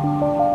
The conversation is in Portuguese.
Música